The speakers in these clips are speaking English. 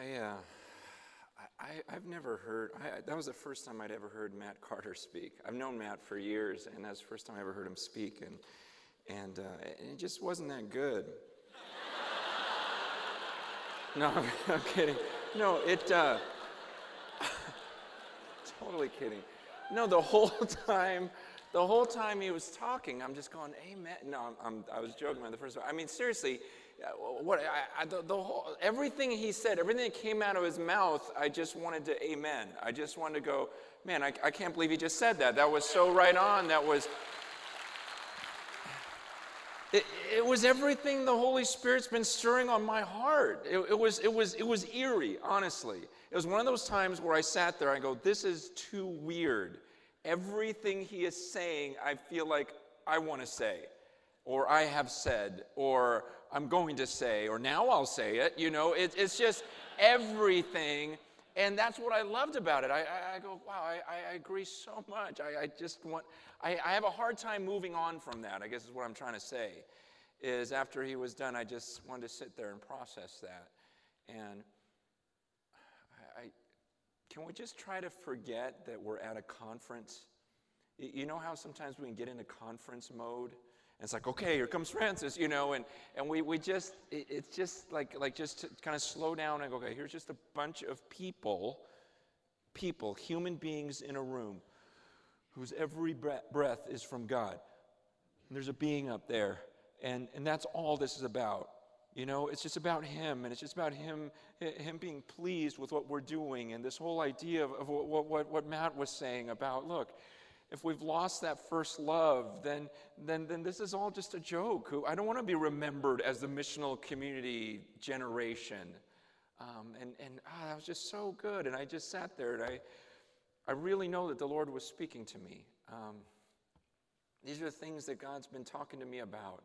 I, uh, I, I've never heard, I, that was the first time I'd ever heard Matt Carter speak. I've known Matt for years, and that's the first time I ever heard him speak, and, and, uh, and it just wasn't that good. no, I'm, I'm, kidding. No, it, uh, totally kidding. No, the whole time, the whole time he was talking, I'm just going, Amen. No, I'm, I'm, i was joking about the first one. I mean, seriously, Uh, what I, I, the, the whole, everything he said, everything that came out of his mouth, I just wanted to amen. I just wanted to go, man, I, I can't believe he just said that. That was so right on. That was. It, it was everything the Holy Spirit's been stirring on my heart. It, it, was, it, was, it was eerie, honestly. It was one of those times where I sat there, I go, this is too weird. Everything he is saying, I feel like I want to say, or I have said, or I'm going to say, or now I'll say it. You know, it, it's just everything. And that's what I loved about it. I, I, I go, wow, I, I, agree so much. I, just want, I, I have a hard time moving on from that, I guess is what I'm trying to say. Is after he was done, I just wanted to sit there and process that. And I, can we just try to forget that we're at a conference? You know how sometimes we can get into conference mode? And it's like, okay, here comes Francis, you know, and, and we, we just, it, it's just like, like just to kind of slow down and go, okay, here's just a bunch of people, people, human beings in a room whose every breath is from God. And there's a being up there, and, and that's all this is about. You know, it's just about him, and it's just about him, him being pleased with what we're doing, and this whole idea of, of what, what, what Matt was saying about, look, if we've lost that first love, then, then, then this is all just a joke. Who I don't want to be remembered as the missional community generation. Um, and and oh, that was just so good. And I just sat there and I, I really know that the Lord was speaking to me. Um, these are the things that God's been talking to me about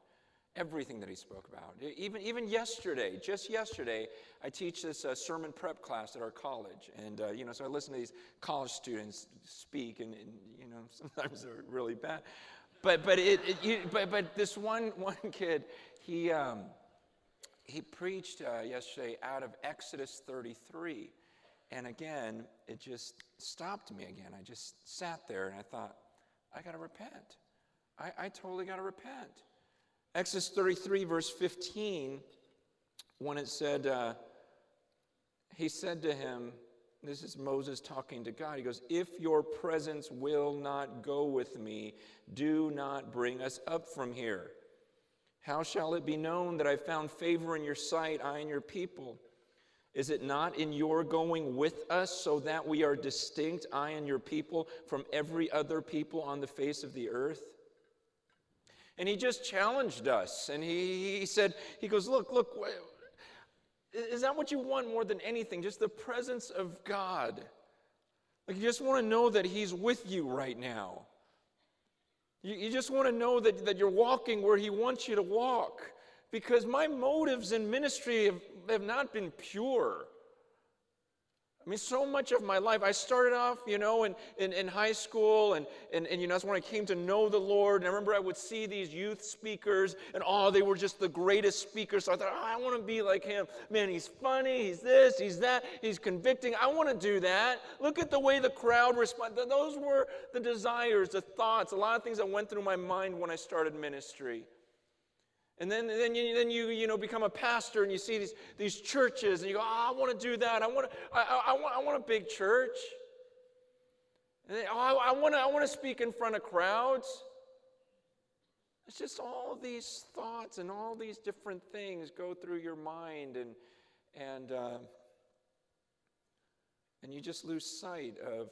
everything that he spoke about. Even, even yesterday, just yesterday, I teach this uh, sermon prep class at our college. And, uh, you know, so I listen to these college students speak, and, and you know, sometimes they're really bad. But, but, it, it you, but, but this one, one kid, he, um, he preached uh, yesterday out of Exodus 33. And again, it just stopped me again. I just sat there and I thought, I got to repent. I, I totally got to repent. Exodus 33, verse 15, when it said, uh, He said to him, this is Moses talking to God. He goes, If your presence will not go with me, do not bring us up from here. How shall it be known that I found favor in your sight, I and your people? Is it not in your going with us so that we are distinct, I and your people, from every other people on the face of the earth? And he just challenged us. And he, he said, he goes, look, look, is that what you want more than anything? Just the presence of God. Like you just want to know that he's with you right now. You, you just want to know that, that you're walking where he wants you to walk. Because my motives in ministry have, have not been pure. I mean, so much of my life, I started off, you know, in, in, in, high school, and, and, and, you know, that's when I came to know the Lord. And I remember I would see these youth speakers, and oh, they were just the greatest speakers. So I thought, oh, I want to be like him. Man, he's funny, he's this, he's that, he's convicting. I want to do that. Look at the way the crowd responded. Those were the desires, the thoughts, a lot of things that went through my mind when I started ministry. And then, then, you, then you, you know, become a pastor and you see these, these churches and you go, oh, I want to do that. I want, I, I, I, want, I want a big church. And then, oh, I, I, want to, I want to speak in front of crowds. It's just all these thoughts and all these different things go through your mind and, and, uh, and you just lose sight of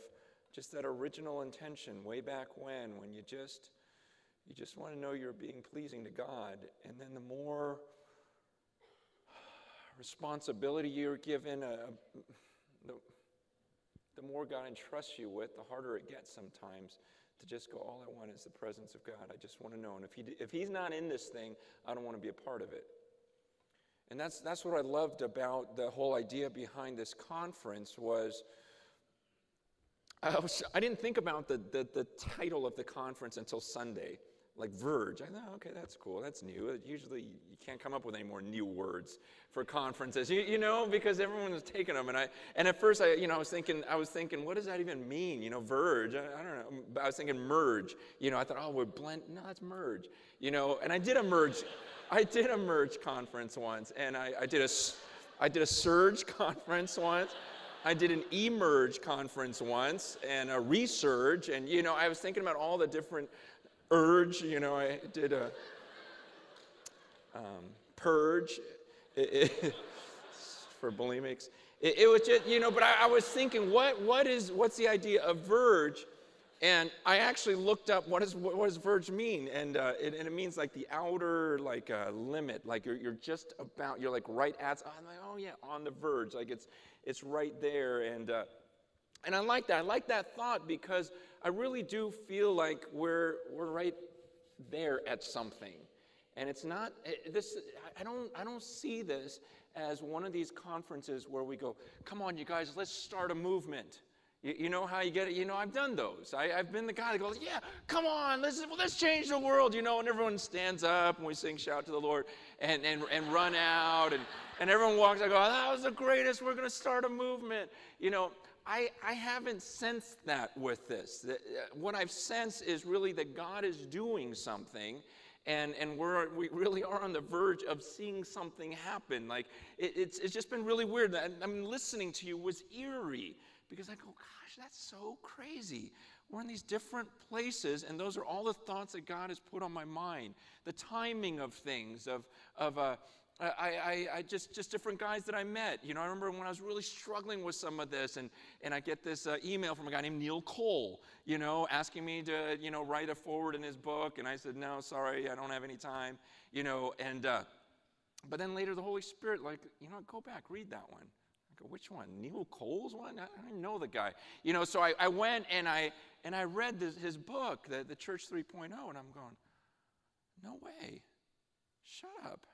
just that original intention way back when, when you just you just want to know you're being pleasing to God. And then the more responsibility you're given, uh, the, the more God entrusts you with, the harder it gets sometimes to just go, all I want is the presence of God. I just want to know. And if, he, if He's not in this thing, I don't want to be a part of it. And that's, that's what I loved about the whole idea behind this conference was I, was, I didn't think about the, the, the title of the conference until Sunday. Like verge. I thought, okay, that's cool. That's new. Usually you can't come up with any more new words for conferences, you, you know, because everyone is taking them. And I, and at first I, you know, I was thinking, I was thinking, what does that even mean? You know, verge. I, I don't know. But I was thinking merge. You know, I thought, oh, we're blend. No, that's merge. You know, and I did a merge. I did a merge conference once, and I, I did a, I did a surge conference once. I did an emerge conference once and a resurge, and you know, I was thinking about all the different urge. You know, I did a um, purge it, it, for bulimics. It, it, was just, you know, but I, I, was thinking, what, what is, what's the idea of verge? And I actually looked up what, is, what, does verge mean, and, uh, it, and it means like the outer like uh, limit, like you're, you're just about, you're like right at. I'm like, oh yeah, on the verge, like it's it's right there, and uh, and I like that. I like that thought because I really do feel like we're, we're right there at something. And it's not, eh, this, I don't, I don't see this as one of these conferences where we go, come on, you guys, let's start a movement. You, you know how you get it? You know, I've done those. I, have been the guy that goes, yeah, come on, let's, let's change the world, you know, and everyone stands up and we sing Shout to the Lord and, and, and run out and, and everyone walks. I go, that was the greatest. We're going to start a movement. You know, I, I haven't sensed that with this. Uh, what I've sensed is really that God is doing something, and, and we're, we really are on the verge of seeing something happen. Like, it, it's, it's just been really weird. I, I mean, listening to you was eerie because I go, gosh, that's so crazy. We're in these different places, and those are all the thoughts that God has put on my mind. The timing of things, of, of uh, I, I, I, just, just different guys that I met. You know, I remember when I was really struggling with some of this, and, and I get this uh, email from a guy named Neil Cole, you know, asking me to, you know, write a foreword in his book. And I said, no, sorry, I don't have any time, you know. And, uh, but then later the Holy Spirit, like, you know, go back, read that one. I go, which one? Neil Cole's one? I, I know the guy. You know, so I, I went and I, and I read this, his book, the, the Church 3.0, and I'm going, no way. Shut up.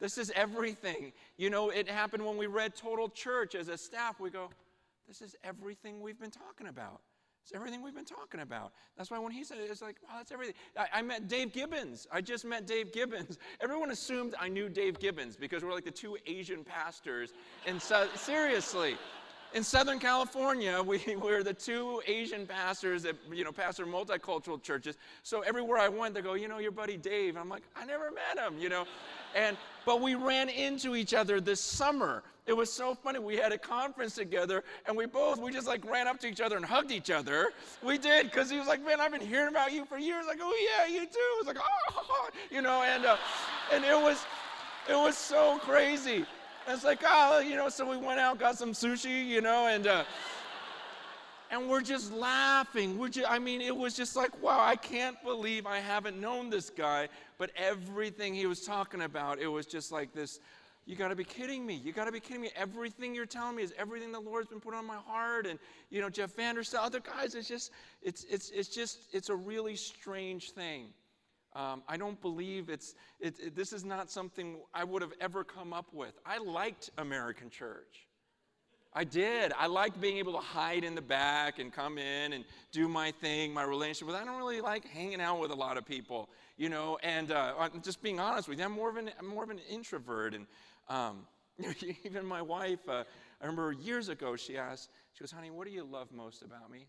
This is everything. You know, it happened when we read Total Church as a staff. We go, this is everything we've been talking about. It's everything we've been talking about. That's why when he said it, it's like, wow, that's everything. I, I, met Dave Gibbons. I just met Dave Gibbons. Everyone assumed I knew Dave Gibbons because we're like the two Asian pastors. And so, seriously, in Southern California, we were the two Asian pastors that, you know, pastor multicultural churches. So everywhere I went, they go, you know, your buddy Dave. And I'm like, I never met him, you know. And but we ran into each other this summer. It was so funny. We had a conference together, and we both we just like ran up to each other and hugged each other. We did because he was like, "Man, I've been hearing about you for years." Like, "Oh yeah, you too." It was like, "Oh," you know, and uh, and it was it was so crazy. It's like, oh, you know, so we went out, got some sushi, you know, and uh, and we're just laughing. We're just, I mean, it was just like, wow, I can't believe I haven't known this guy. But everything he was talking about, it was just like this. You got to be kidding me. You got to be kidding me. Everything you're telling me is everything the Lord's been put on my heart. And, you know, Jeff Vanderstelt, other guys, it's just, it's, it's, it's just, it's a really strange thing. Um, I don't believe it's, it, it, this is not something I would have ever come up with. I liked American church. I did. I liked being able to hide in the back and come in and do my thing, my relationship. But I don't really like hanging out with a lot of people, you know. And uh, just being honest with you, I'm more of an, I'm more of an introvert. And um, even my wife, uh, I remember years ago, she asked, she goes, "Honey, what do you love most about me?"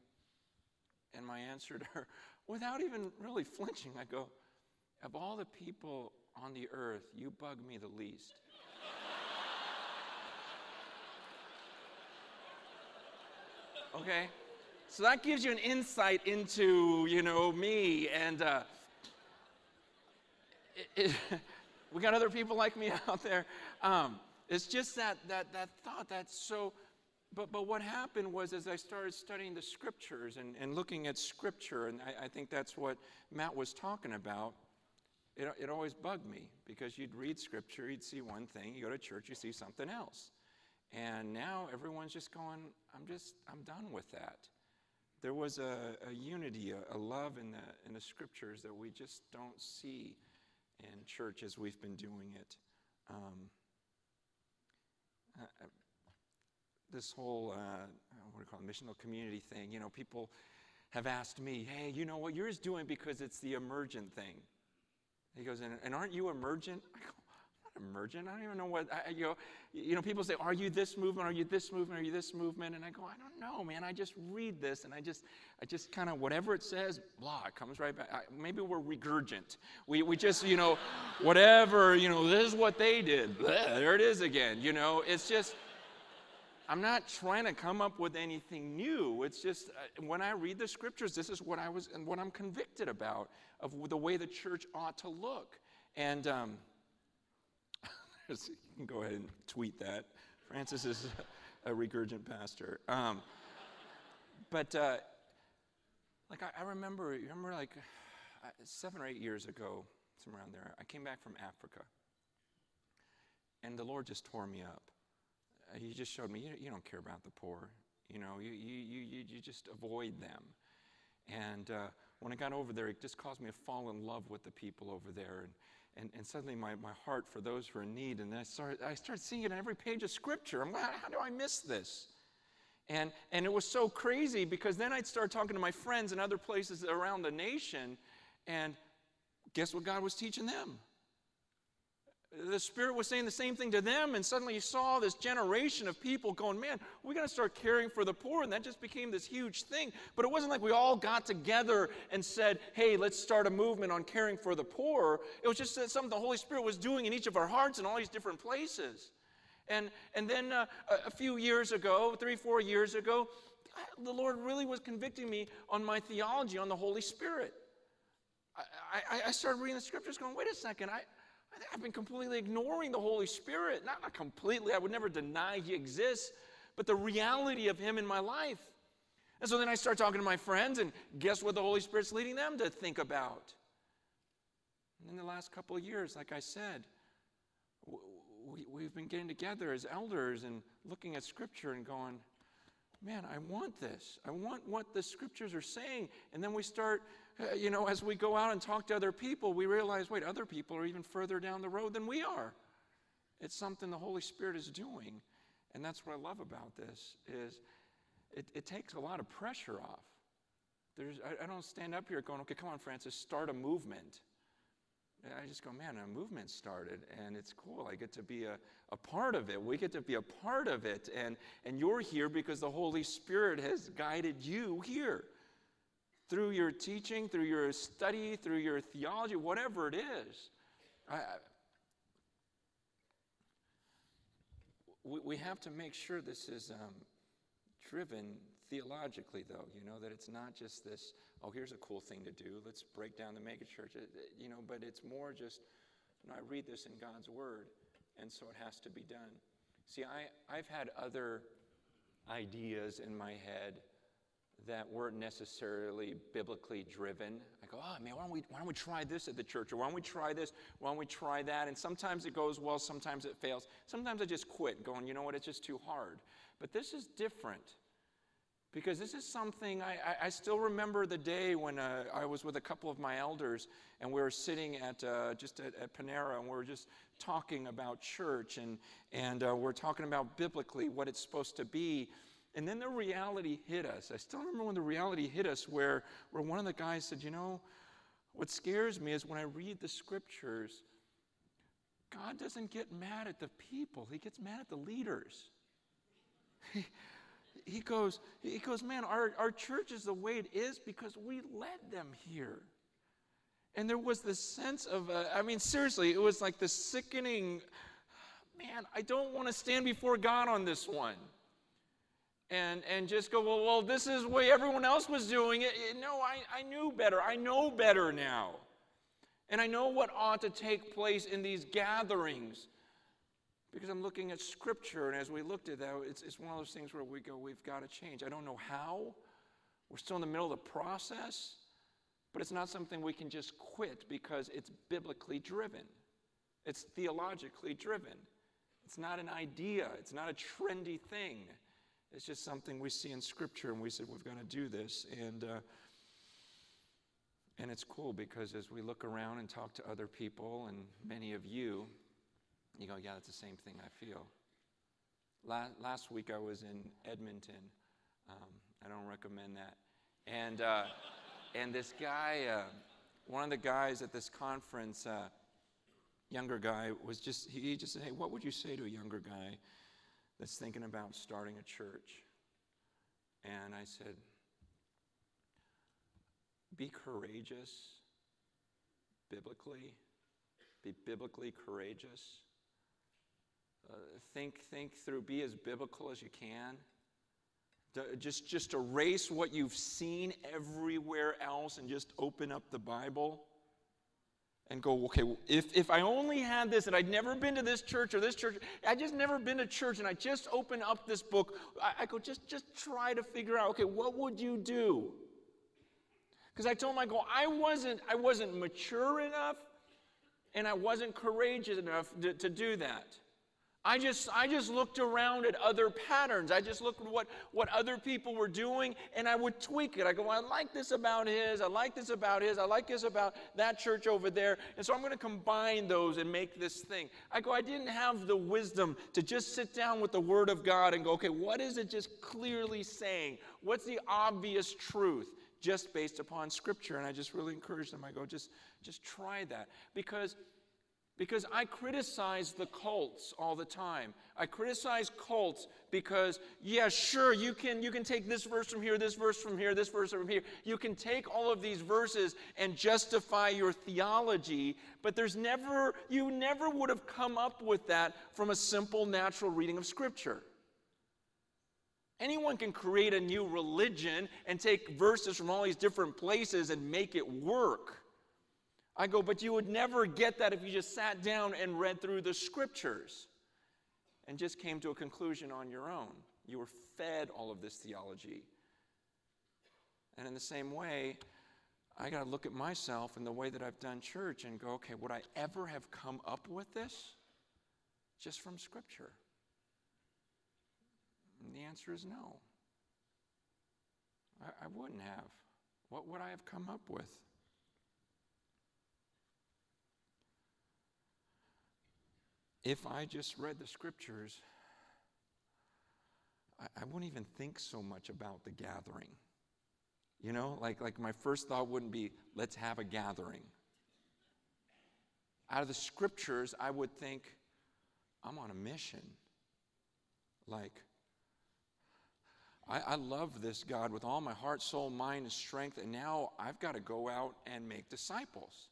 And my answer to her, without even really flinching, I go, of all the people on the earth, you bug me the least. okay? So that gives you an insight into, you know, me. And uh, it, it, we got other people like me out there. Um, it's just that, that, that thought that's so. But, but what happened was as I started studying the scriptures and, and looking at scripture, and I, I think that's what Matt was talking about, it, it always bugged me because you'd read scripture, you'd see one thing, you go to church, you see something else. And now everyone's just going, I'm just, I'm done with that. There was a, a unity, a, a, love in the, in the scriptures that we just don't see in church as we've been doing it. Um, uh, this whole, uh, what do you call it, missional community thing, you know, people have asked me, hey, you know what, you're just doing because it's the emergent thing. He goes, and, and aren't you emergent? I go, I'm not emergent. I don't even know what, I, you, know, you know, people say, are you this movement? Are you this movement? Are you this movement? And I go, I don't know, man. I just read this and I just, I just kind of, whatever it says, blah, it comes right back. I, maybe we're regurgent. We, we just, you know, whatever, you know, this is what they did. Blah, there it is again. You know, it's just, I'm not trying to come up with anything new. It's just uh, when I read the scriptures, this is what I was and what I'm convicted about of the way the church ought to look. And um, you can go ahead and tweet that. Francis is a regurgent pastor. Um, but uh, like I, I, remember, remember like uh, seven or eight years ago, somewhere around there, I came back from Africa, and the Lord just tore me up he just showed me you, you don't care about the poor. You know, you, you, you, you just avoid them. And uh, when I got over there, it just caused me to fall in love with the people over there. And, and, and suddenly my, my heart for those who are in need. And I started, I started seeing it in every page of Scripture. I'm like, how do I miss this? And, and it was so crazy because then I'd start talking to my friends in other places around the nation. And guess what God was teaching them? The Spirit was saying the same thing to them, and suddenly you saw this generation of people going, Man, we got to start caring for the poor. And that just became this huge thing. But it wasn't like we all got together and said, Hey, let's start a movement on caring for the poor. It was just something the Holy Spirit was doing in each of our hearts in all these different places. And, and then uh, a few years ago, three, four years ago, the Lord really was convicting me on my theology on the Holy Spirit. I, I, I started reading the scriptures going, wait a second, I, I've been completely ignoring the Holy Spirit. Not, not completely, I would never deny He exists, but the reality of Him in my life. And so then I start talking to my friends, and guess what the Holy Spirit's leading them to think about? And in the last couple of years, like I said, we, have been getting together as elders and looking at Scripture and going, man, I want this. I want what the Scriptures are saying. And then we start Uh, you know, as we go out and talk to other people, we realize, wait, other people are even further down the road than we are. It's something the Holy Spirit is doing. And that's what I love about this is it, it takes a lot of pressure off. There's, I, I don't stand up here going, okay, come on, Francis, start a movement. I just go, man, a movement started, and it's cool. I get to be a, a part of it. We get to be a part of it. And, and you're here because the Holy Spirit has guided you here through your teaching, through your study, through your theology, whatever it is. I, we, we have to make sure this is um, driven theologically, though, you know, that it's not just this, oh, here's a cool thing to do, let's break down the megachurch, you know, but it's more just, you know, I read this in God's Word, and so it has to be done. See, I, I've had other ideas in my head that weren't necessarily biblically driven. I go, oh man, why don't, we, why don't we try this at the church? Or why don't we try this? Why don't we try that? And sometimes it goes well, sometimes it fails. Sometimes I just quit, going, you know what, it's just too hard. But this is different because this is something I, I, I still remember the day when uh, I was with a couple of my elders and we were sitting at uh, just at, at, Panera and we were just talking about church and, and uh, we're talking about biblically what it's supposed to be. And then the reality hit us. I still remember when the reality hit us where, where one of the guys said, You know, what scares me is when I read the scriptures, God doesn't get mad at the people, He gets mad at the leaders. He, he goes, he goes, man, our, our church is the way it is because we led them here. And there was this sense of, uh, I mean, seriously, it was like the sickening, man, I don't want to stand before God on this one and, and just go, well, well, this is the way everyone else was doing it. No, I, I knew better. I know better now. And I know what ought to take place in these gatherings because I'm looking at Scripture. And as we looked at that, it's, it's one of those things where we go, we've got to change. I don't know how. We're still in the middle of the process, but it's not something we can just quit because it's biblically driven, it's theologically driven. It's not an idea, it's not a trendy thing. It's just something we see in Scripture, and we said we've got to do this. And uh, and it's cool because as we look around and talk to other people, and many of you, you go, yeah, that's the same thing I feel. Last, last week I was in Edmonton. Um, I don't recommend that. And, uh, and this guy, uh, one of the guys at this conference, uh, younger guy, was just, he just said, hey, what would you say to a younger guy that's thinking about starting a church? And I said, be courageous biblically, be biblically courageous. Uh, think, think through, be as biblical as you can. just, just erase what you've seen everywhere else and just open up the Bible and go, okay, if, if I only had this and I'd never been to this church or this church, I just never been to church and I just open up this book, I, I go, just, just try to figure out, okay, what would you do? Because I told him, I go, I wasn't, I wasn't mature enough and I wasn't courageous enough to, to do that. I just, I just looked around at other patterns. I just looked at what, what other people were doing and I would tweak it. I go, well, I like this about his, I like this about his, I like this about that church over there. And so I'm going to combine those and make this thing. I go, I didn't have the wisdom to just sit down with the Word of God and go, okay, what is it just clearly saying? What's the obvious truth? Just based upon Scripture. And I just really encourage them. I go, just, just try that. Because because I criticize the cults all the time. I criticize cults because, yeah, sure, you can, you can take this verse from here, this verse from here, this verse from here. You can take all of these verses and justify your theology, but there's never, you never would have come up with that from a simple natural reading of Scripture. Anyone can create a new religion and take verses from all these different places and make it work. I go, but you would never get that if you just sat down and read through the scriptures and just came to a conclusion on your own. You were fed all of this theology. And in the same way, I got to look at myself and the way that I've done church and go, okay, would I ever have come up with this just from Scripture? And the answer is no. I, I wouldn't have. What would I have come up with? If I just read the scriptures, I, I wouldn't even think so much about the gathering. You know, like, like my first thought wouldn't be, let's have a gathering. Out of the scriptures, I would think, I'm on a mission. Like, I, I, love this God with all my heart, soul, mind, and strength, and now I've got to go out and make disciples.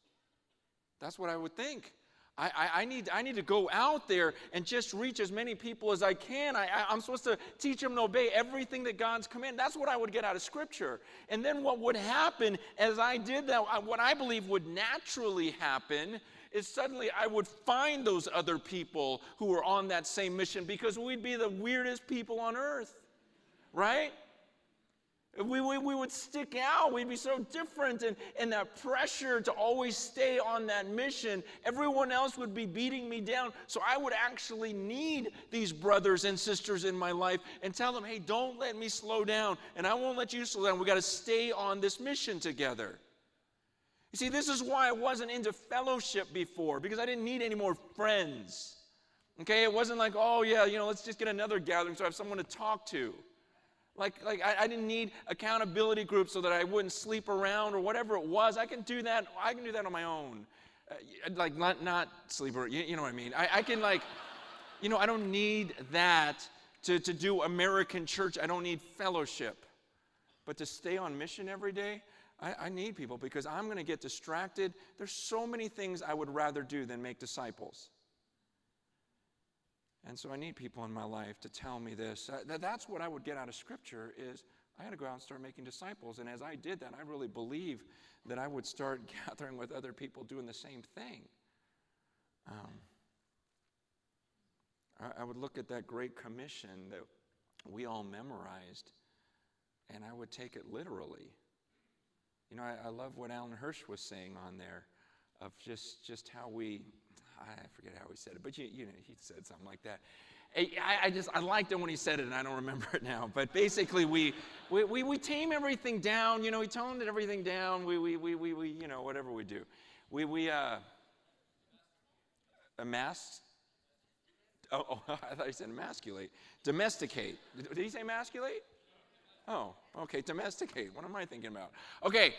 That's what I would think. I, I, I, need, I need to go out there and just reach as many people as I can. I, I, am supposed to teach them to obey everything that God's commanded. That's what I would get out of Scripture. And then what would happen as I did that, what I believe would naturally happen is suddenly I would find those other people who were on that same mission because we'd be the weirdest people on earth, right? We, we, we would stick out. We'd be so different. And, and that pressure to always stay on that mission, everyone else would be beating me down. So I would actually need these brothers and sisters in my life and tell them, hey, don't let me slow down. And I won't let you slow down. We got to stay on this mission together. You see, this is why I wasn't into fellowship before, because I didn't need any more friends. Okay, it wasn't like, oh, yeah, you know, let's just get another gathering so I have someone to talk to. Like, like I, I, didn't need accountability groups so that I wouldn't sleep around or whatever it was. I can do that. I can do that on my own. Uh, like not not sleep around. You, you know what I mean? I, I can like, you know, I don't need that to, to do American church. I don't need fellowship. But to stay on mission every day, I, I need people because I'm going to get distracted. There's so many things I would rather do than make disciples. And so I need people in my life to tell me this. Uh, that's what I would get out of Scripture is I had to go out and start making disciples. And as I did that, I really believe that I would start gathering with other people doing the same thing. Um, I, would look at that Great Commission that we all memorized, and I would take it literally. You know, I, I love what Alan Hirsch was saying on there of just, just how we I forget how he said it, but you, you know, he said something like that. I, I, just I liked it when he said it, and I don't remember it now. But basically, we we, we, we tame everything down. You know, we toned everything down. We we, we, we, we you know whatever we do, we we uh, amass. Oh, oh, I thought he said emasculate. Domesticate. Did he say emasculate? Oh, okay, domesticate. What am I thinking about? Okay,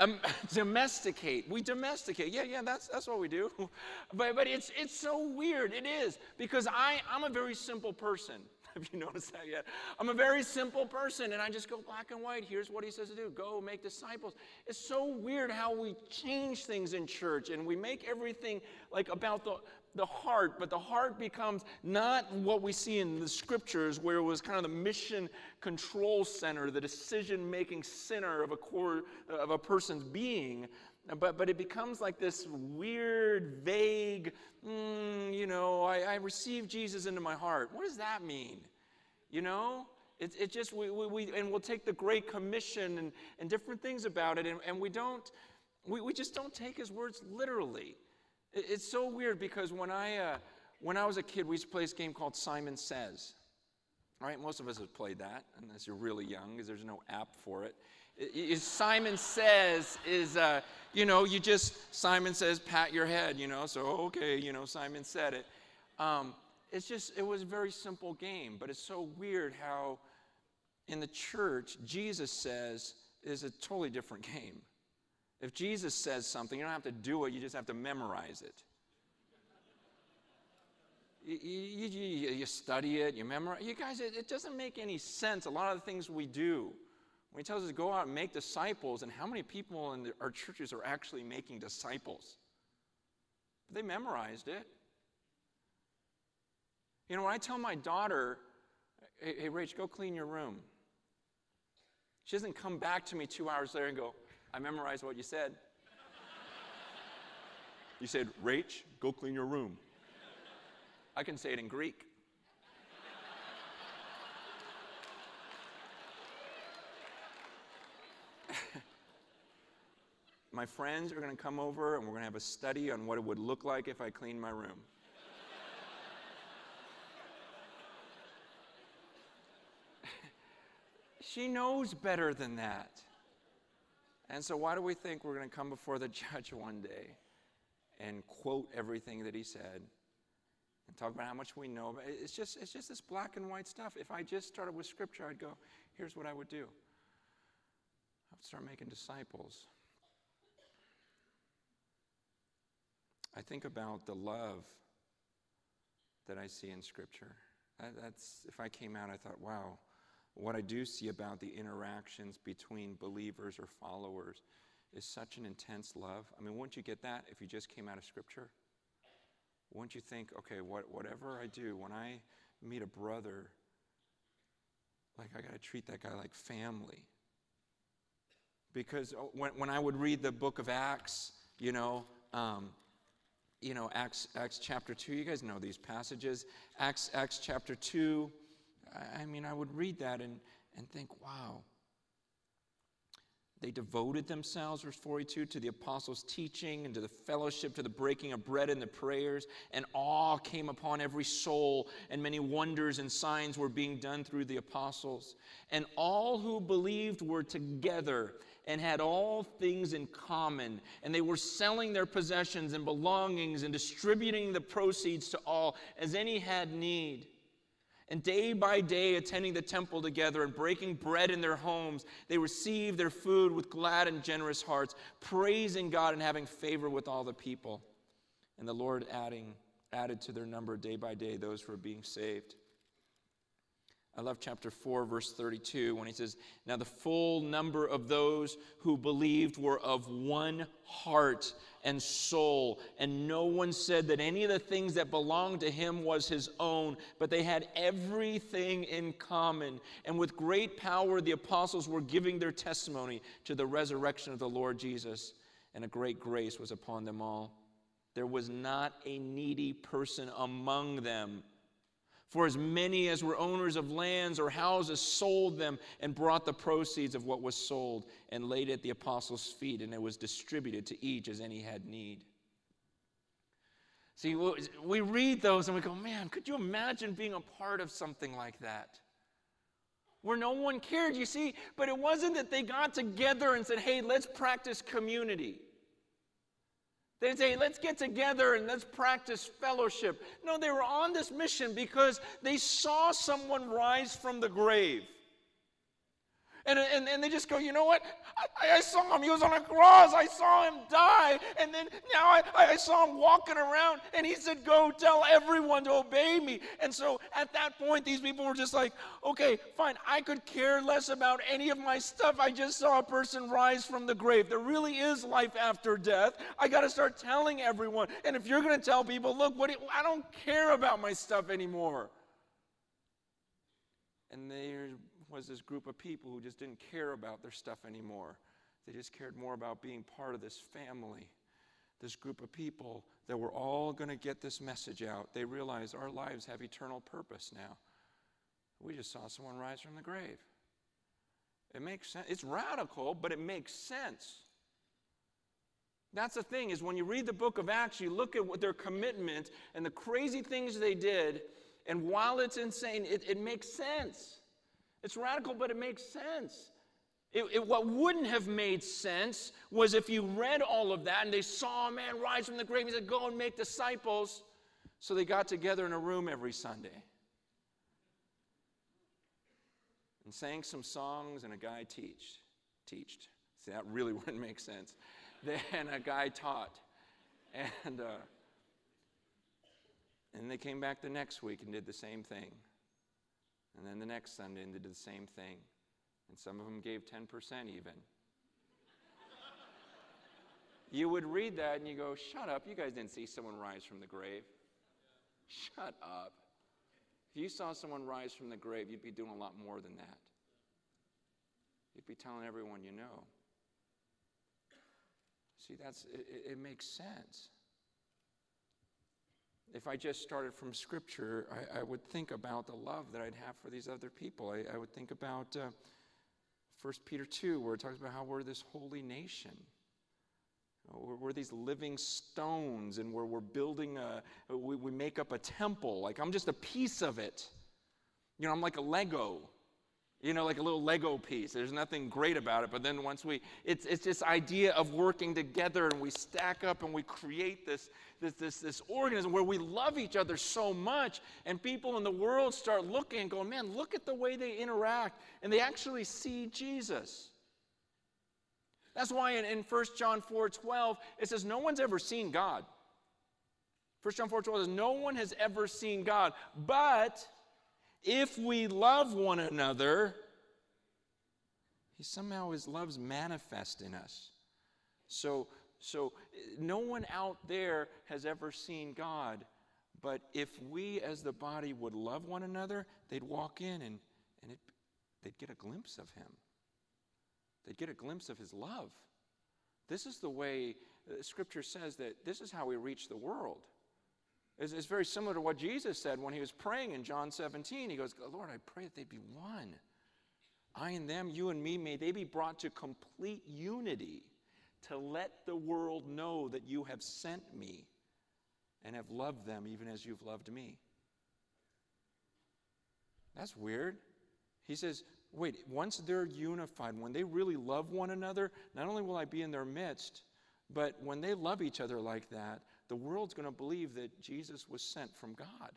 um, domesticate. We domesticate. Yeah, yeah, that's, that's what we do. but but it's, it's so weird. It is. Because I, I'm a very simple person. Have you noticed that yet? I'm a very simple person and I just go black and white. Here's what he says to do go make disciples. It's so weird how we change things in church and we make everything like about the, the heart, but the heart becomes not what we see in the scriptures, where it was kind of the mission control center, the decision making center of a core of a person's being. But, but it becomes like this weird, vague, mm, you know, I, I received Jesus into my heart. What does that mean? You know? It, it just, we, we, we, and we'll take the Great Commission and, and different things about it, and, and we don't, we, we just don't take his words literally. It, it's so weird because when I, uh, when I was a kid, we used to play this game called Simon Says. All right, most of us have played that, unless you're really young, because there's no app for it. Simon says is, uh, you know, you just, Simon says, pat your head, you know, so okay, you know, Simon said it. Um, it's just, it was a very simple game, but it's so weird how in the church, Jesus says is a totally different game. If Jesus says something, you don't have to do it, you just have to memorize it. You, you, you, you study it, you memorize. It. You guys, it, it doesn't make any sense. A lot of the things we do when he tells us to go out and make disciples, and how many people in the, our churches are actually making disciples? They memorized it. You know, when I tell my daughter, hey, hey Rach, go clean your room, she doesn't come back to me two hours later and go, I memorized what you said. you said, Rach, go clean your room. I can say it in Greek. my friends are going to come over and we're going to have a study on what it would look like if I cleaned my room. she knows better than that. And so, why do we think we're going to come before the judge one day and quote everything that he said and talk about how much we know? It's just, it's just this black and white stuff. If I just started with scripture, I'd go, here's what I would do I would start making disciples. I think about the love that I see in Scripture. That's, if I came out, I thought, wow, what I do see about the interactions between believers or followers is such an intense love. I mean, wouldn't you get that if you just came out of Scripture? Wouldn't you think, okay, what, whatever I do, when I meet a brother, like I got to treat that guy like family? Because uh, when, when I would read the book of Acts, you know, um, you know, Acts, Acts chapter 2, you guys know these passages. Acts, Acts chapter 2, I mean, I would read that and, and think, wow. They devoted themselves, verse 42, to the apostles' teaching and to the fellowship, to the breaking of bread and the prayers, and awe came upon every soul, and many wonders and signs were being done through the apostles. And all who believed were together and had all things in common, and they were selling their possessions and belongings and distributing the proceeds to all as any had need. And day by day, attending the temple together and breaking bread in their homes, they received their food with glad and generous hearts, praising God and having favor with all the people. And the Lord adding, added to their number day by day those who were being saved. I love chapter 4, verse 32, when he says, Now the full number of those who believed were of one heart and soul, and no one said that any of the things that belonged to him was his own, but they had everything in common. And with great power, the apostles were giving their testimony to the resurrection of the Lord Jesus, and a great grace was upon them all. There was not a needy person among them. For as many as were owners of lands or houses sold them and brought the proceeds of what was sold and laid it at the apostles' feet, and it was distributed to each as any had need. See, we read those and we go, man, could you imagine being a part of something like that? Where no one cared, you see, but it wasn't that they got together and said, hey, let's practice community. They'd say, let's get together and let's practice fellowship. No, they were on this mission because they saw someone rise from the grave. And, and, and they just go, you know what? I, I saw him. He was on a cross. I saw him die. And then now I, I saw him walking around. And he said, go tell everyone to obey me. And so at that point, these people were just like, okay, fine. I could care less about any of my stuff. I just saw a person rise from the grave. There really is life after death. I got to start telling everyone. And if you're going to tell people, look, what do you, I don't care about my stuff anymore. And they're was this group of people who just didn't care about their stuff anymore. They just cared more about being part of this family, this group of people that were all going to get this message out. They realized our lives have eternal purpose now. We just saw someone rise from the grave. It makes sense. It's radical, but it makes sense. That's the thing is when you read the book of Acts, you look at what their commitment and the crazy things they did, and while it's insane, it, it makes sense. It's radical, but it makes sense. It, it, what wouldn't have made sense was if you read all of that and they saw a man rise from the grave. He said, Go and make disciples. So they got together in a room every Sunday and sang some songs, and a guy teached. Teached. See, that really wouldn't make sense. Then a guy taught. And, uh, and they came back the next week and did the same thing. And then the next Sunday, and they did the same thing. And some of them gave 10% even. you would read that and you go, Shut up, you guys didn't see someone rise from the grave. Shut up. If you saw someone rise from the grave, you'd be doing a lot more than that. You'd be telling everyone you know. See, that's it, it makes sense if I just started from Scripture, I, I, would think about the love that I'd have for these other people. I, I would think about uh, 1 Peter 2, where it talks about how we're this holy nation. We're, we're these living stones, and we're, we're building a, we, we make up a temple. Like I'm just a piece of it. You know, I'm like a Lego you know, like a little Lego piece. There's nothing great about it. But then once we, it's, it's this idea of working together and we stack up and we create this, this, this, this organism where we love each other so much. And people in the world start looking and going, man, look at the way they interact. And they actually see Jesus. That's why in, in 1 John 4 12, it says, no one's ever seen God. 1 John 4 12 says, no one has ever seen God. But if we love one another, he somehow his love's manifest in us. So, so no one out there has ever seen God, but if we as the body would love one another, they'd walk in and, and it, they'd get a glimpse of him. They'd get a glimpse of his love. This is the way uh, Scripture says that this is how we reach the world. It's, it's very similar to what Jesus said when he was praying in John 17. He goes, Lord, I pray that they be one. I and them, you and me, may they be brought to complete unity to let the world know that you have sent me and have loved them even as you've loved me. That's weird. He says, wait, once they're unified, when they really love one another, not only will I be in their midst, but when they love each other like that, the world's going to believe that Jesus was sent from God.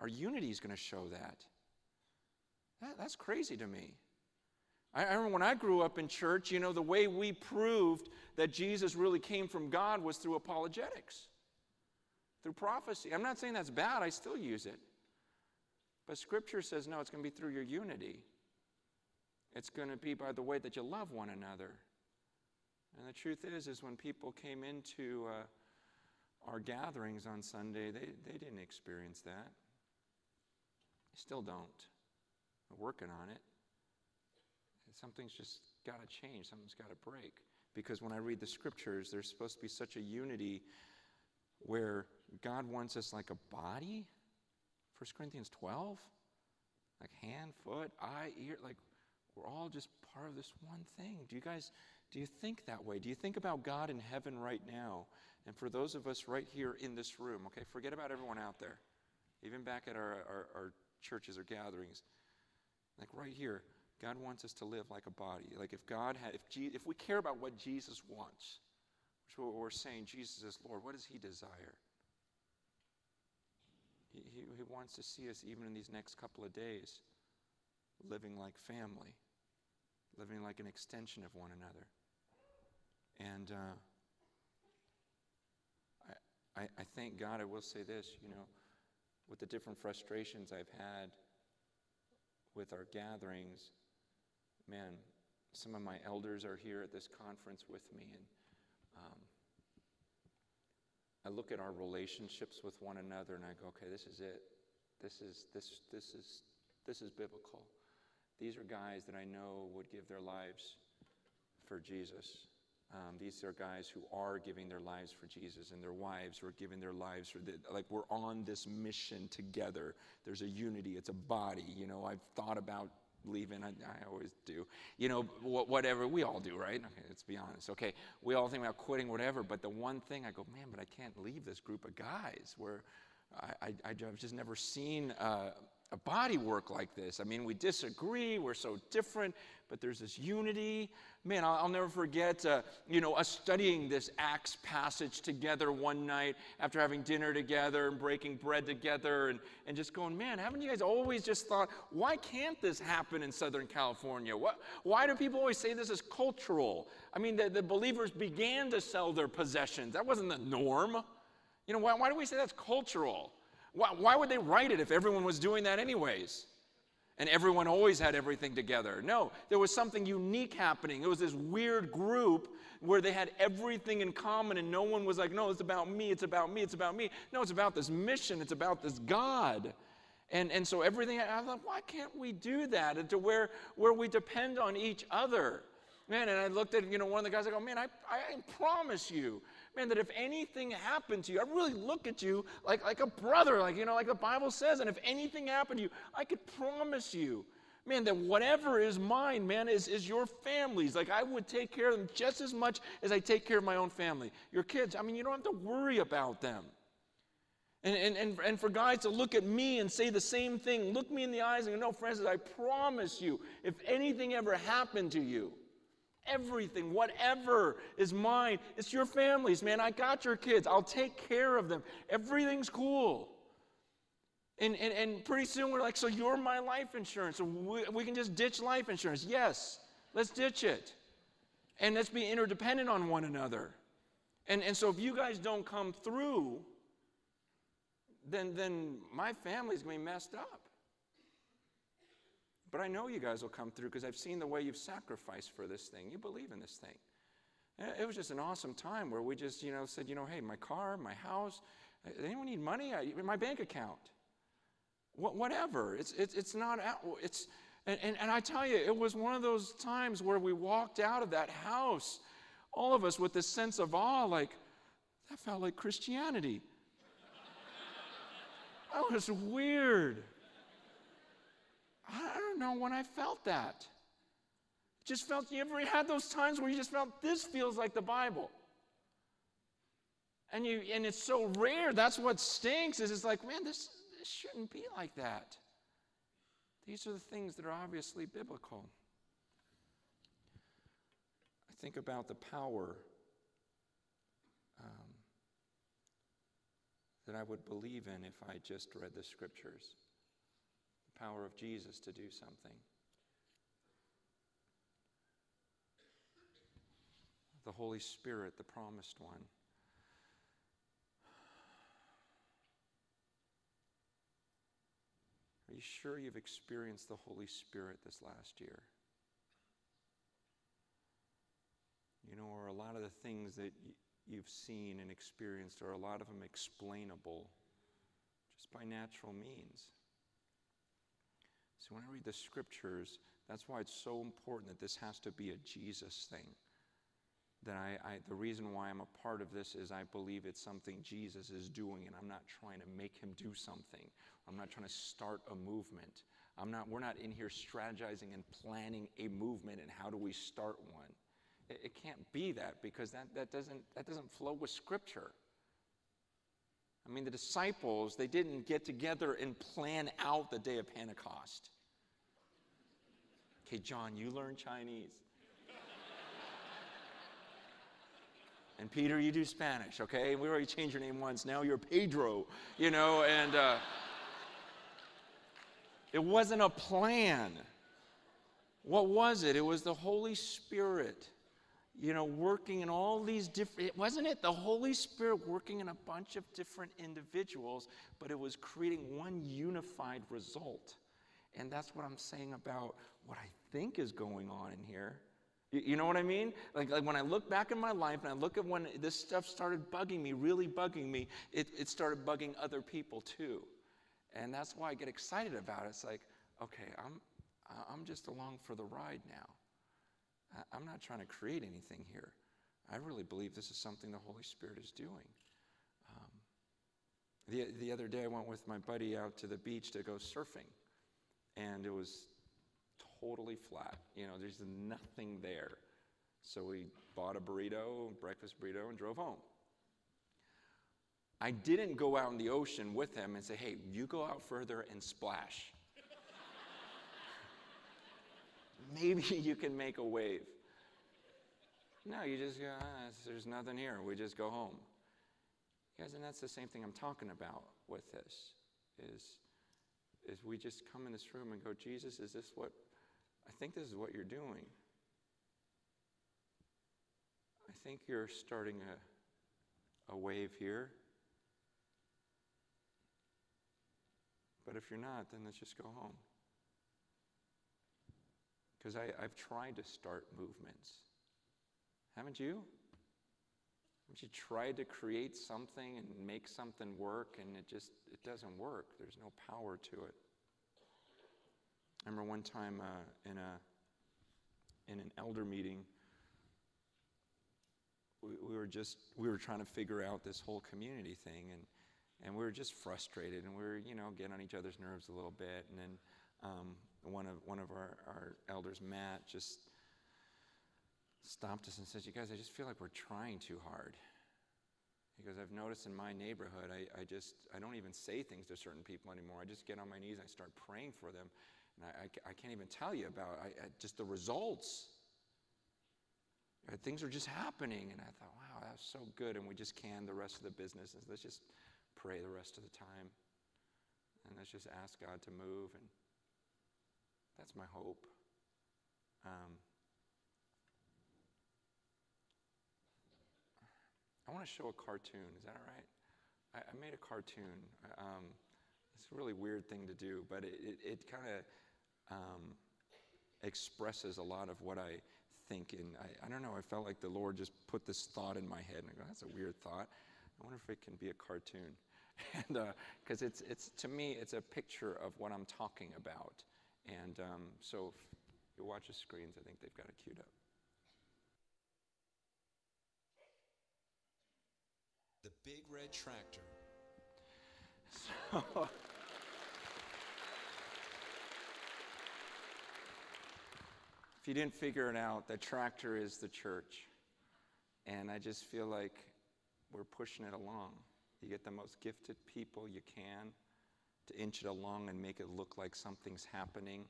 Our unity is going to show that. that. That's crazy to me. I, I remember when I grew up in church, you know, the way we proved that Jesus really came from God was through apologetics, through prophecy. I'm not saying that's bad, I still use it. But Scripture says, no, it's going to be through your unity. It's going to be by the way that you love one another. And the truth is, is when people came into uh, our gatherings on Sunday, they, they didn't experience that. They still don't. We're working on it. Something's just got to change, something's got to break. Because when I read the scriptures, there's supposed to be such a unity where God wants us like a body. 1 Corinthians 12, like hand, foot, eye, ear, like we're all just part of this one thing. Do you guys do you think that way? Do you think about God in heaven right now and for those of us right here in this room, okay, forget about everyone out there, even back at our, our, our churches or gatherings. Like right here, God wants us to live like a body. Like if God had, if, Je- if we care about what Jesus wants, which what we're saying, Jesus is Lord, what does He desire? He, he, he wants to see us even in these next couple of days living like family, living like an extension of one another. And uh, I, I, thank God, I will say this, you know, with the different frustrations I've had with our gatherings, man, some of my elders are here at this conference with me, and um, I look at our relationships with one another, and I go, okay, this is it. This is this this is this is biblical. These are guys that I know would give their lives for Jesus. Um, these are guys who are giving their lives for Jesus, and their wives who are giving their lives for the, like we're on this mission together. There's a unity. It's a body. You know, I've thought about leaving. I, I always do. You know, wh- whatever we all do, right? Okay, let's be honest. Okay, we all think about quitting, whatever. But the one thing I go, man, but I can't leave this group of guys where I, I, I've just never seen. Uh, a body work like this. I mean, we disagree, we're so different, but there's this unity. Man, I'll, I'll never forget, uh, you know, us studying this Acts passage together one night after having dinner together and breaking bread together and, and just going, man, haven't you guys always just thought, why can't this happen in Southern California? What, why do people always say this is cultural? I mean, the, the believers began to sell their possessions. That wasn't the norm. You know, why, why do we say that's cultural? Why, why would they write it if everyone was doing that anyways? And everyone always had everything together. No, there was something unique happening. It was this weird group where they had everything in common, and no one was like, no, it's about me, it's about me, it's about me. No, it's about this mission, it's about this God. And, and so everything, I thought, why can't we do that? And to where, where we depend on each other. Man, and I looked at, you know, one of the guys, I go, man, I, I promise you, man, that if anything happened to you, I really look at you like, like a brother, like, you know, like the Bible says, and if anything happened to you, I could promise you, man, that whatever is mine, man, is, is your family's. Like, I would take care of them just as much as I take care of my own family. Your kids, I mean, you don't have to worry about them. And, and, and, and for guys to look at me and say the same thing, look me in the eyes and go, no, Francis, I promise you, if anything ever happened to you, everything, whatever is mine. It's your family's, man. I got your kids. I'll take care of them. Everything's cool. And, and, and pretty soon we're like, so you're my life insurance. We, we can just ditch life insurance. Yes, let's ditch it. And let's be interdependent on one another. And, and so if you guys don't come through, then, then my family's going to be messed up. But I know you guys will come through because I've seen the way you've sacrificed for this thing. You believe in this thing. It was just an awesome time where we just, you know, said, you know, hey, my car, my house, uh, anyone need money? my bank account. whatever. It's, it's, it's not, it's, and, and, and I tell you, it was one of those times where we walked out of that house, all of us with this sense of awe, like, that felt like Christianity. that was weird. I don't know when I felt that. Just felt, you ever had those times where you just felt this feels like the Bible? And you and it's so rare. That's what stinks, is it's like, man, this, this shouldn't be like that. These are the things that are obviously biblical. I think about the power um, that I would believe in if I just read the scriptures power of Jesus to do something. The Holy Spirit, the promised one. Are you sure you've experienced the Holy Spirit this last year? You know, are a lot of the things that you've seen and experienced, are a lot of them explainable just by natural means? So when I read the scriptures, that's why it's so important that this has to be a Jesus thing. That I, I, the reason why I'm a part of this is I believe it's something Jesus is doing, and I'm not trying to make him do something. I'm not trying to start a movement. I'm not, we're not in here strategizing and planning a movement and how do we start one. It, it can't be that because that, that, doesn't, that doesn't flow with Scripture. I mean, the disciples, they didn't get together and plan out the day of Pentecost. Okay, John, you learn Chinese. and Peter, you do Spanish, okay? We already changed your name once. Now you're Pedro, you know, and uh, it wasn't a plan. What was it? It was the Holy Spirit, you know, working in all these different, wasn't it? The Holy Spirit working in a bunch of different individuals, but it was creating one unified result. And that's what I'm saying about what I think is going on in here. You, you know what I mean? Like, like when I look back in my life and I look at when this stuff started bugging me, really bugging me, it, it started bugging other people too. And that's why I get excited about it. It's like, okay, I'm, I'm just along for the ride now. I'm not trying to create anything here. I really believe this is something the Holy Spirit is doing. Um, the, the other day, I went with my buddy out to the beach to go surfing, and it was totally flat. You know, there's nothing there. So we bought a burrito, breakfast burrito, and drove home. I didn't go out in the ocean with him and say, hey, you go out further and splash. Maybe you can make a wave. No, you just go, ah, there's nothing here. We just go home. Guys, and that's the same thing I'm talking about with this is, is we just come in this room and go, Jesus, is this what, I think this is what you're doing. I think you're starting a, a wave here. But if you're not, then let's just go home. Because I've tried to start movements. Haven't you? Haven't you tried to create something and make something work and it just it doesn't work? There's no power to it. I remember one time uh, in a in an elder meeting, we, we, were just we were trying to figure out this whole community thing and and we were just frustrated and we were you know getting on each other's nerves a little bit and then um, one of one of our, our elders, Matt, just stopped us and said, "You guys, I just feel like we're trying too hard." Because I've noticed in my neighborhood, I, I just I don't even say things to certain people anymore. I just get on my knees and I start praying for them, and I, I, I can't even tell you about I, just the results. Uh, things are just happening, and I thought, wow, that's so good. And we just can the rest of the business. Let's just pray the rest of the time, and let's just ask God to move and my hope. Um, I want to show a cartoon. Is that all right? I, I made a cartoon. Um, it's a really weird thing to do, but it, it, it kind of um, expresses a lot of what I think. And I, I don't know, I felt like the Lord just put this thought in my head, and I go, that's a weird thought. I wonder if it can be a cartoon. and because uh, it's, it's, to me, it's a picture of what I'm talking about. And um, so if you watch the screens, I think they've got it queued up. The big red tractor. So, if you didn't figure it out, the tractor is the church. And I just feel like we're pushing it along. You get the most gifted people you can to inch it along and make it look like something's happening.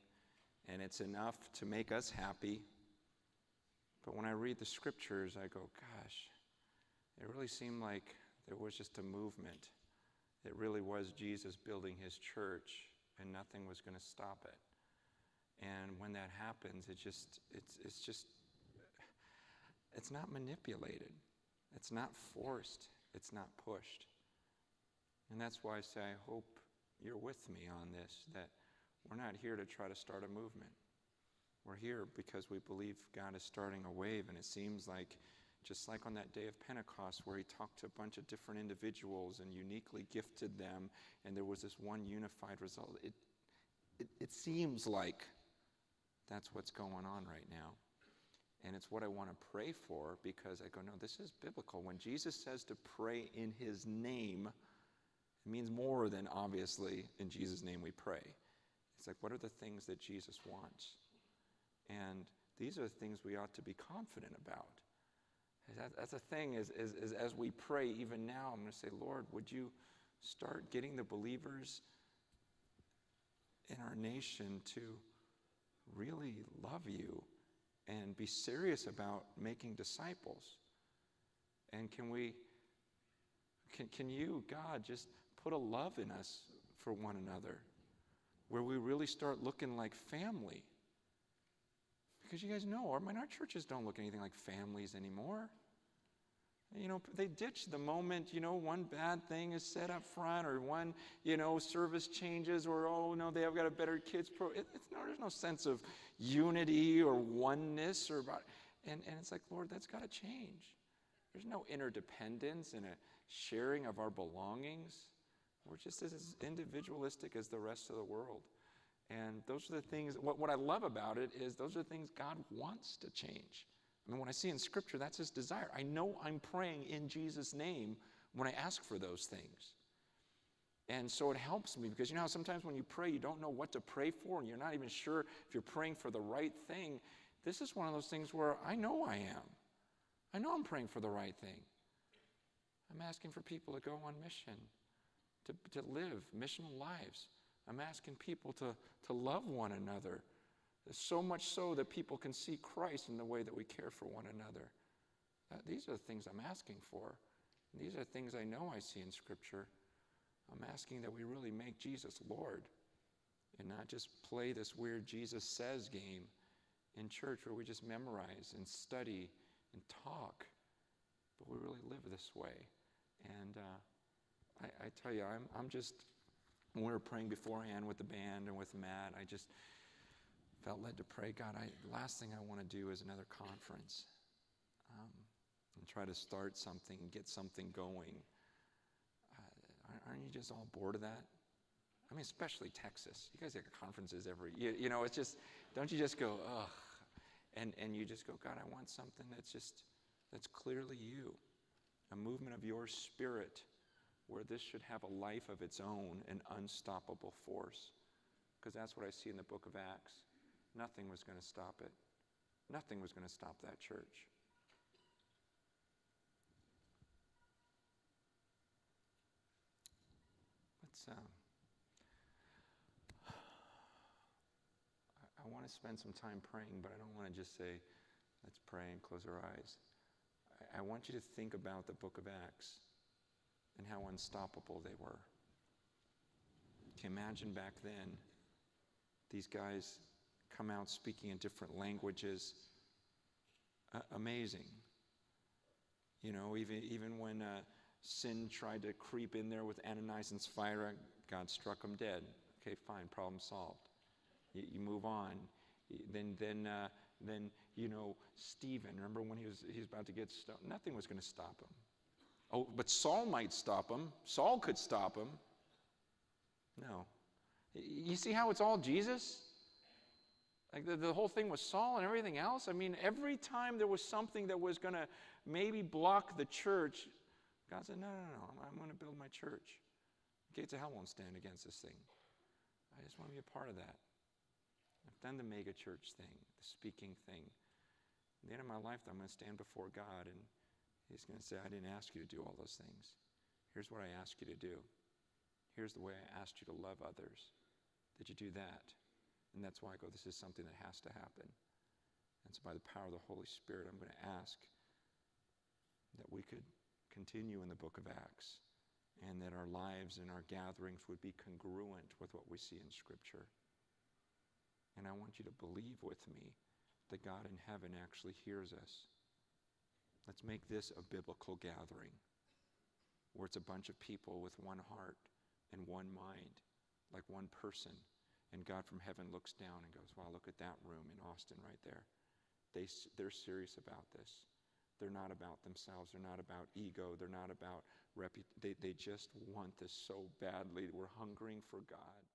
And it's enough to make us happy. But when I read the scriptures, I go, gosh, it really seemed like there was just a movement. It really was Jesus building his church, and nothing was going to stop it. And when that happens, it just, it's, it's just, it's not manipulated. It's not forced. It's not pushed. And that's why I say, I hope you're with me on this, that we're not here to try to start a movement. We're here because we believe God is starting a wave, and it seems like, just like on that day of Pentecost, where He talked to a bunch of different individuals and uniquely gifted them, and there was this one unified result. It, it, it seems like that's what's going on right now. And it's what I want to pray for because I go, no, this is biblical. When Jesus says to pray in His name, it means more than obviously in Jesus' name we pray. It's like, what are the things that Jesus wants? And these are the things we ought to be confident about. That, that's the thing is, is, is as we pray, even now, I'm going to say, Lord, would you start getting the believers in our nation to really love you and be serious about making disciples? And can we, can, can you, God, just put a love in us for one another where we really start looking like family. Because you guys know, our, our churches don't look anything like families anymore. You know, they ditch the moment, you know, one bad thing is said up front or one, you know, service changes or, oh, no, they have got a better kids pro. It, no, there's no sense of unity or oneness or about, and, and it's like, Lord, that's got to change. There's no interdependence and a sharing of our belongings. We're just as individualistic as the rest of the world. And those are the things, what, what I love about it is those are the things God wants to change. I mean, when I see in Scripture, that's His desire. I know I'm praying in Jesus' name when I ask for those things. And so it helps me because you know how sometimes when you pray, you don't know what to pray for and you're not even sure if you're praying for the right thing. This is one of those things where I know I am. I know I'm praying for the right thing. I'm asking for people to go on mission, to, to live missional lives. I'm asking people to, to love one another, so much so that people can see Christ in the way that we care for one another. That, these are the things I'm asking for. And these are things I know I see in Scripture. I'm asking that we really make Jesus Lord and not just play this weird Jesus says game in church where we just memorize and study and talk, but we really live this way. And uh, I, I, tell you, I'm, I'm just, when we were praying beforehand with the band and with Matt, I just felt led to pray, God, I, last thing I want to do is another conference um, and try to start something, get something going. Uh, aren't you just all bored of that? I mean, especially Texas. You guys have conferences every, you, you know, it's just, don't you just go, ugh. And, and you just go, God, I want something that's just, that's clearly you, a movement of your spirit where this should have a life of its own, an unstoppable force. Because that's what I see in the book of Acts. Nothing was going to stop it, nothing was going to stop that church. Let's. Um, I, want to spend some time praying, but I don't want to just say, let's pray and close our eyes. I want you to think about the book of Acts and how unstoppable they were. Can you imagine back then, these guys come out speaking in different languages. Amazing. You know, even, even when uh, sin tried to creep in there with Ananias and Sapphira, God struck them dead. Okay, fine, problem solved. You, you move on. Then, then, uh, then, you know, Stephen, remember when he was, he was about to get stoned? Nothing was going to stop him. Oh, but Saul might stop him. Saul could stop him. No. You see how it's all Jesus? Like the, the whole thing with Saul and everything else. I mean, every time there was something that was going to maybe block the church, God said, No, no, no, I'm going to build my church. The gates of hell won't stand against this thing. I just want to be a part of that. I've done the mega church thing, the speaking thing. At the end of my life, I'm going to stand before God and He's going to say, I didn't ask you to do all those things. Here's what I asked you to do. Here's the way I asked you to love others. Did you do that? And that's why I go, this is something that has to happen. And so, by the power of the Holy Spirit, I'm going to ask that we could continue in the book of Acts and that our lives and our gatherings would be congruent with what we see in Scripture. And I want you to believe with me that God in heaven actually hears us. Let's make this a biblical gathering where it's a bunch of people with one heart and one mind, like one person and God from heaven looks down and goes, Wow, look at that room in Austin right there. They, they're serious about this. They're not about themselves. They're not about ego. They're not about reputation. They, they just want this so badly. We're hungering for God.